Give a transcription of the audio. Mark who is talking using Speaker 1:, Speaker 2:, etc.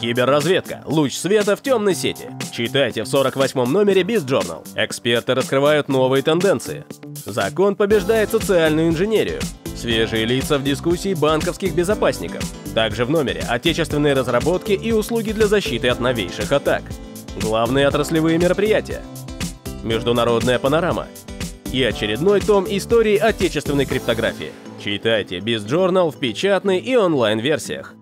Speaker 1: Киберразведка. Луч света в темной сети. Читайте в 48-м номере Journal. Эксперты раскрывают новые тенденции. Закон побеждает социальную инженерию. Свежие лица в дискуссии банковских безопасников. Также в номере отечественные разработки и услуги для защиты от новейших атак. Главные отраслевые мероприятия. Международная панорама. И очередной том истории отечественной криптографии. Читайте Journal в печатной и онлайн-версиях.